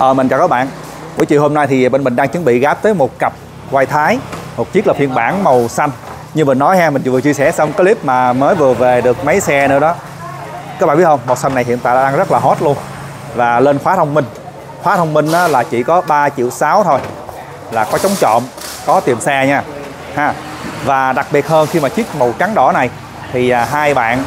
Ờ, mình chào các bạn. Buổi chiều hôm nay thì bên mình đang chuẩn bị gáp tới một cặp quay thái Một chiếc là phiên bản màu xanh. Như mình nói ha, mình vừa chia sẻ xong clip mà mới vừa về được mấy xe nữa đó. Các bạn biết không, màu xanh này hiện tại đang rất là hot luôn Và lên khóa thông minh. Khóa thông minh là chỉ có 3 triệu 6 thôi Là có chống trộm, có tìm xe nha ha. Và đặc biệt hơn khi mà chiếc màu trắng đỏ này Thì à, hai bạn,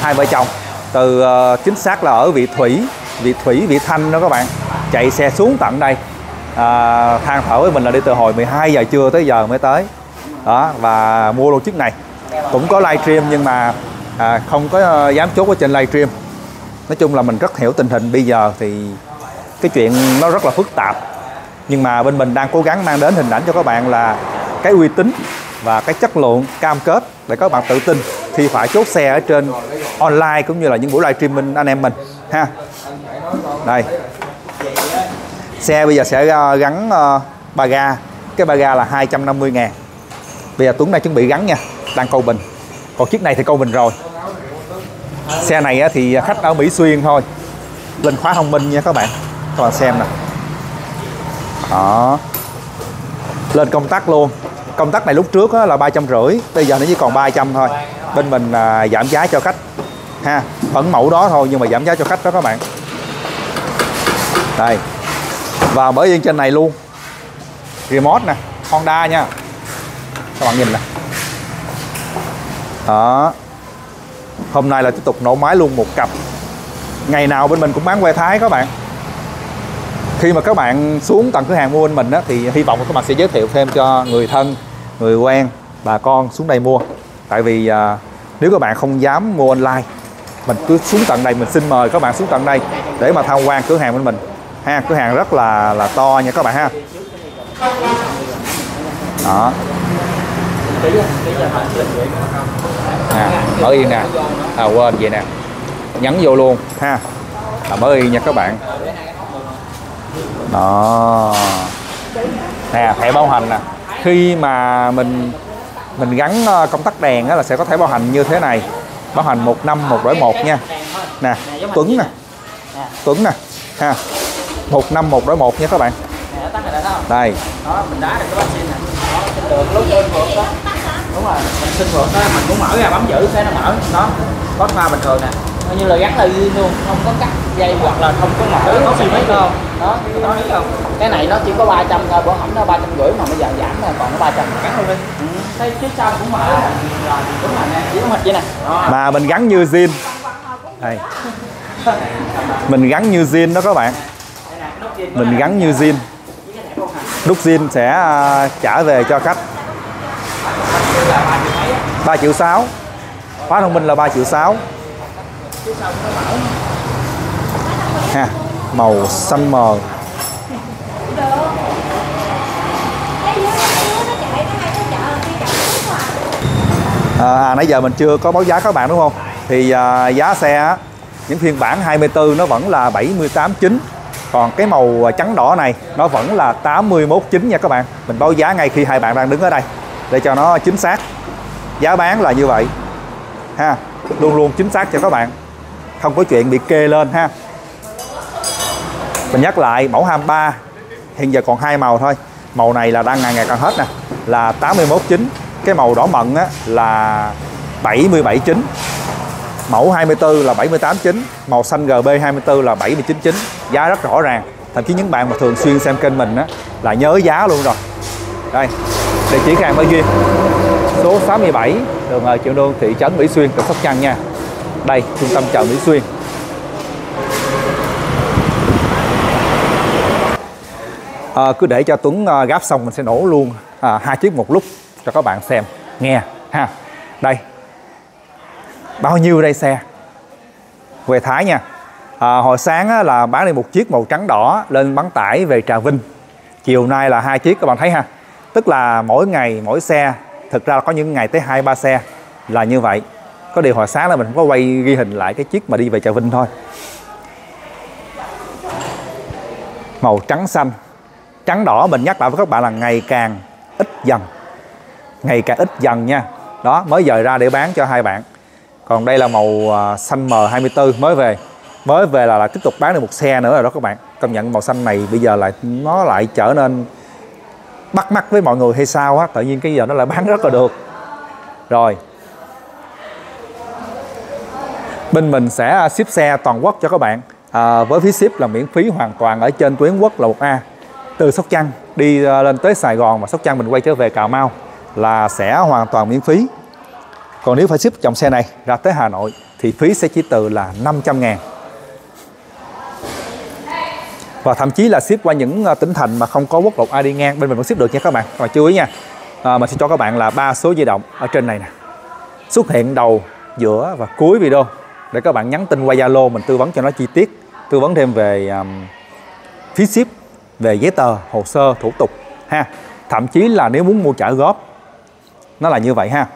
hai vợ chồng từ ờ, chính xác là ở vị thủy vị thủy vị thanh đó các bạn chạy xe xuống tận đây. À, than thở với mình là đi từ hồi 12 giờ trưa tới giờ mới tới. Đó và mua luôn chiếc này. Cũng có livestream nhưng mà à, không có ờ, dám chốt ở trên livestream nói chung là mình rất hiểu tình hình bây giờ thì cái chuyện nó rất là phức tạp. Nhưng mà bên mình đang cố gắng mang đến hình ảnh cho các bạn là cái uy tín và cái chất lượng cam kết để các bạn tự tin khi phải chốt xe ở trên online cũng như là những buổi livestream anh em mình ha. Đây xe bây giờ sẽ ờ, gắn ờ, ba ga. Cái ba ga là 250 ngàn. Bây giờ Tuấn đang chuẩn bị gắn nha, đang câu bình. Còn chiếc này thì câu bình rồi. Xe này thì khách ở Mỹ Xuyên thôi. Lên khóa thông minh nha các bạn. Các bạn xem nè. Đó. Lên công tắc luôn. Công tắc này lúc trước là ba trăm rưỡi, bây giờ nó chỉ còn 300 thôi. Bên mình à, giảm giá cho khách, ha. Vẫn mẫu đó thôi, nhưng mà giảm giá cho khách đó các bạn. Đây và bởi yên trên này luôn. Remote nè Honda nha. Các bạn nhìn nè. Đó. Hôm nay là tiếp tục nổ máy luôn một cặp. Ngày nào bên mình cũng bán que thái các bạn. Khi mà các bạn xuống tầng cửa hàng mua bên mình á, thì hy vọng các bạn sẽ giới thiệu thêm cho người thân người quen bà con xuống đây mua. Tại vì à, nếu các bạn không dám mua online mình cứ xuống tận đây mình xin mời các bạn xuống tận đây để mà tham quan cửa hàng bên mình ha cửa hàng rất là là to nha các bạn ha. Đó. À, mở yên nè. À quên vậy nè. Nhấn vô luôn. Ha. À, mở yên nha các bạn. Đó. Nè thẻ bảo hành nè. Khi mà mình mình gắn ờ, công tắc đèn là sẽ có thẻ bảo hành như thế này. Bảo hành một năm một đổi một nha. Nè tuấn nè. Tuấn nè. Ha một năm một đổi một nha các bạn. Đây. Đó mình đá được cái vaccine này đó trên đường lúc lên vượt đó đúng rồi mình xin vượt đó mình cũng mở ra bấm giữ cái nó mở. Đó có pha bình thường nè. Coi như là gắn là zin luôn không có cắt dây hoặc là không có mở có gì mấy đâu đó có thấy không? Cái này nó chỉ có 300 thôi bữa hỏng nó ba trăm rưỡi mà bây giờ giảm rồi còn nó 300 gắn luôn đi. Ừ. thấy trước sau cũng mở. Rồi đúng rồi nè chỉ có hình vậy nè. Đó. mà mình gắn như zin. Đây. Mình gắn như zin đó các bạn mình gắn như zin đúc zin sẽ à, trả về cho khách. 3 triệu 6 khóa thông minh là 3 triệu 6 ha màu xanh mờ. À, à, nãy giờ mình chưa có báo giá các bạn đúng không? Thì à, giá xe những phiên bản 24 nó vẫn là 78.9 còn cái màu à, trắng đỏ này nó vẫn là 81.9 nha các bạn. Mình báo giá ngay khi hai bạn đang đứng ở đây để cho nó chính xác. Giá bán là như vậy ha. Luôn luôn chính xác cho các bạn. Không có chuyện bị kê lên ha. Mình nhắc lại mẫu 23 hiện giờ còn hai màu thôi. Màu này là đang ngày ngày càng hết nè là 81.9 cái màu đỏ mận á, là 77.9 mẫu 24 là 78.9 màu xanh GB 24 là 79.9 giá rất rõ ràng. Thậm chí những bạn mà thường xuyên xem kênh mình á, là nhớ giá luôn rồi. Đây địa chỉ hàng Mai Duyên số 67 đường Hời Triệu Đôn thị trấn Mỹ Xuyên tỉnh Sóc Trăng nha. Đây trung tâm chợ Mỹ Xuyên. À, cứ để cho Tuấn uh, gáp xong mình sẽ nổ luôn à, hai chiếc một lúc cho các bạn xem. Nghe ha. Đây. Bao nhiêu đây xe? Về Thái nha à, hồi sáng á, là bán đi một chiếc màu trắng đỏ lên bán tải về Trà Vinh. Chiều nay là hai chiếc các bạn thấy ha? Tức là mỗi ngày mỗi xe thực ra có những ngày tới hai ba xe là như vậy. Có điều hồi sáng là mình không có quay ghi hình lại cái chiếc mà đi về Trà Vinh thôi. Màu trắng xanh. Trắng đỏ mình nhắc lại với các bạn là ngày càng ít dần. Ngày càng ít dần nha. Đó mới dời ra để bán cho hai bạn. Còn đây là màu à, xanh M24 mới về mới về là, là tiếp tục bán được một xe nữa rồi đó các bạn. Công nhận màu xanh này bây giờ lại nó lại trở nên bắt mắt với mọi người hay sao á. Tự nhiên cái giờ nó lại bán rất là được. Rồi. Bên mình sẽ à, ship xe toàn quốc cho các bạn. À, với phí ship là miễn phí hoàn toàn ở trên tuyến quốc lộ 1A từ Sóc Trăng đi à, lên tới Sài Gòn và Sóc Trăng mình quay trở về Cà Mau là sẽ hoàn toàn miễn phí. Còn nếu phải ship dòng xe này ra tới Hà Nội thì phí sẽ chỉ từ là 500 ngàn và thậm chí là ship qua những ờ, tỉnh thành mà không có quốc lộ ai đi ngang bên mình vẫn ship được nha các bạn. Các bạn chú ý nha. À, mình sẽ cho các bạn là ba số di động ở trên này nè. Xuất hiện đầu giữa và cuối video để các bạn nhắn tin qua Zalo mình tư vấn cho nó chi tiết tư vấn thêm về um, phí ship về giấy tờ hồ sơ thủ tục ha. Thậm chí là nếu muốn mua trả góp nó là như vậy ha.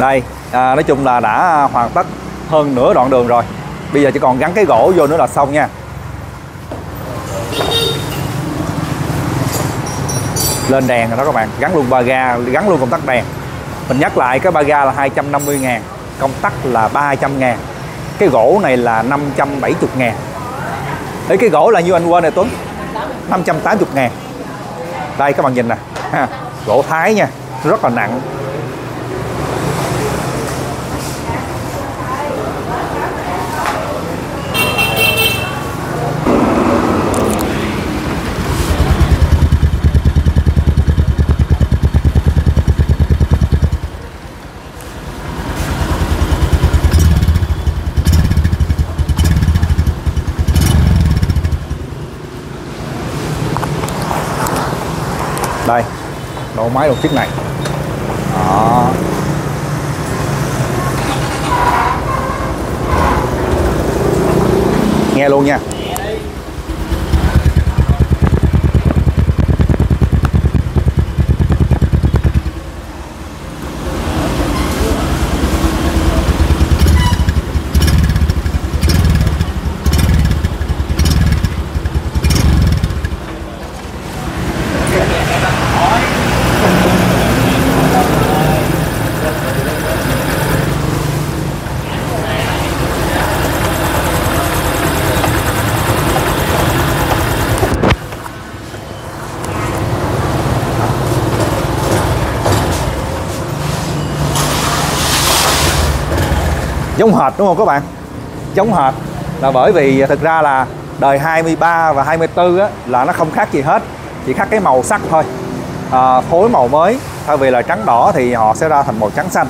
Đây à, nói chung là đã hoàn tất hơn nửa đoạn đường rồi bây giờ chỉ còn gắn cái gỗ vô nữa là xong nha. Lên đèn rồi đó các bạn gắn luôn ba ga gắn luôn công tắc đèn. Mình nhắc lại cái ba ga là 250 ngàn công tắc là 300 ngàn. Cái gỗ này là 570 ngàn. Đấy cái gỗ là như anh quên này Tuấn? 580 ngàn. Đây các bạn nhìn nè. Ha, gỗ thái nha rất là nặng. Đây độ máy một chiếc này. Đó. Nghe luôn nha. Giống hệt đúng không các bạn? Giống hệt. Là bởi vì thực ra là đời 23 và 24 á, là nó không khác gì hết. Chỉ khác cái màu sắc thôi. À, phối màu mới. Thay vì là trắng đỏ thì họ sẽ ra thành màu trắng xanh.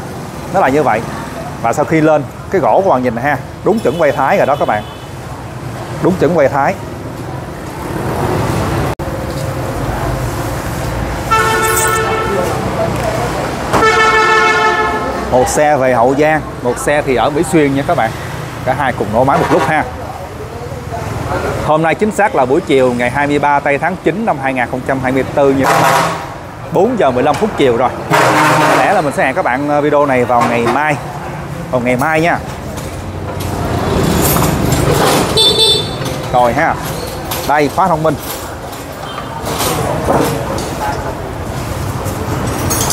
Nó là như vậy. Và sau khi lên cái gỗ của bạn nhìn ha. Đúng chuẩn quay thái rồi đó các bạn. Đúng chuẩn quay thái. Một xe về Hậu Giang, một xe thì ở Mỹ Xuyên nha các bạn. Cả hai cùng nổ máy một lúc ha. Hôm nay chính xác là buổi chiều, ngày 23 tây tháng 9 năm 2024 nha các bạn 4 giờ 15 phút chiều rồi. Có lẽ là mình sẽ hẹn các bạn ờ, video này vào ngày mai. Vào ngày mai nha. Rồi ha. Đây khóa thông minh.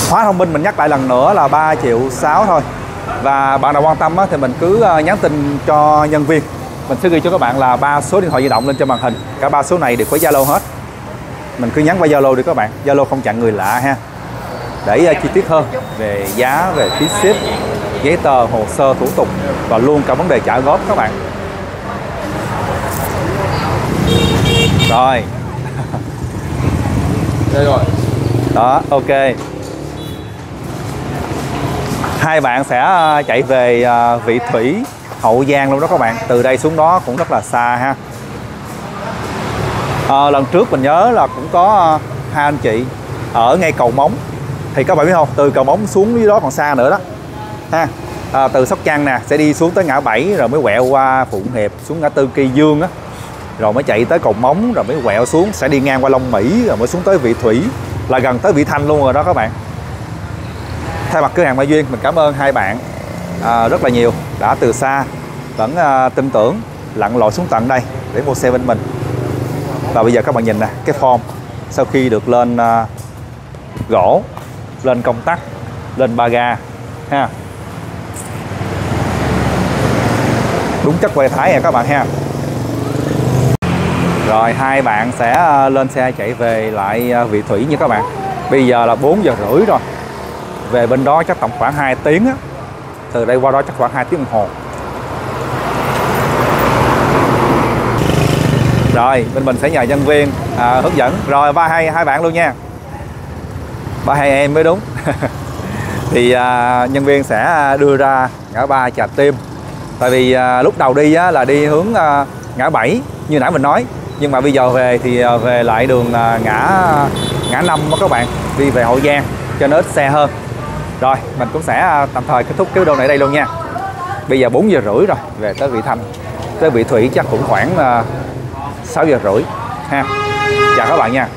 Khóa thông minh mình nhắc lại lần nữa là 3 triệu 6 thôi. Và bạn nào quan tâm á, thì mình cứ ờ, nhắn tin cho nhân viên. Mình sẽ ghi cho các bạn là ba số điện thoại di động lên trên màn hình. Cả ba số này đều có Zalo hết. Mình cứ nhắn qua Zalo đi các bạn. Zalo không chặn người lạ ha. Để uh, chi tiết hơn về giá về phí ship giấy tờ hồ sơ thủ tục và luôn cả vấn đề trả góp các bạn. Rồi. Đây rồi. Đó ok hai bạn sẽ ờ, chạy về ờ, vị thủy hậu giang luôn đó các bạn. Từ đây xuống đó cũng rất là xa ha. À, lần trước mình nhớ là cũng có hai anh chị ở ngay cầu móng. Thì các bạn biết không? Từ cầu móng xuống dưới đó còn xa nữa đó. Ha. À, từ sóc trăng nè sẽ đi xuống tới ngã bảy rồi mới quẹo qua phụng hiệp xuống ngã tư kỳ dương á. Rồi mới chạy tới cầu móng rồi mới quẹo xuống sẽ đi ngang qua long mỹ rồi mới xuống tới vị thủy là gần tới vị thanh luôn rồi đó các bạn thay mặt cửa hàng Mai Duyên mình cảm ơn hai bạn à, rất là nhiều đã từ xa vẫn à, tin tưởng lặn lội xuống tận đây để mua xe bên mình. Và bây giờ các bạn nhìn nè cái form sau khi được lên à, gỗ lên công tắc lên ba ga ha. Đúng chất quay thái nè các bạn ha. Rồi hai bạn sẽ à, lên xe chạy về lại à, vị thủy nha các bạn. Bây giờ là 4 giờ rưỡi rồi về bên đó chắc tầm khoảng 2 tiếng á. Từ đây qua đó chắc khoảng 2 tiếng đồng hồ. Rồi bên mình sẽ nhờ nhân viên à, hướng dẫn. Rồi ba hai hai bạn luôn nha. Ba hai em mới đúng. Thì à, nhân viên sẽ à, đưa ra ngã ba trà tim. Tại vì à, lúc đầu đi á, là đi hướng à, ngã bảy như nãy mình nói. Nhưng mà bây giờ về thì à, về lại đường à, ngã ngã năm đó các bạn đi về hậu giang cho nó ít xe hơn rồi, mình cũng sẽ à, tạm thời kết thúc cái video này đây luôn nha. Bây giờ 4 giờ rưỡi rồi, về tới vị thanh. Tới vị thủy chắc cũng khoảng à, 6 giờ rưỡi ha. Chào các bạn nha.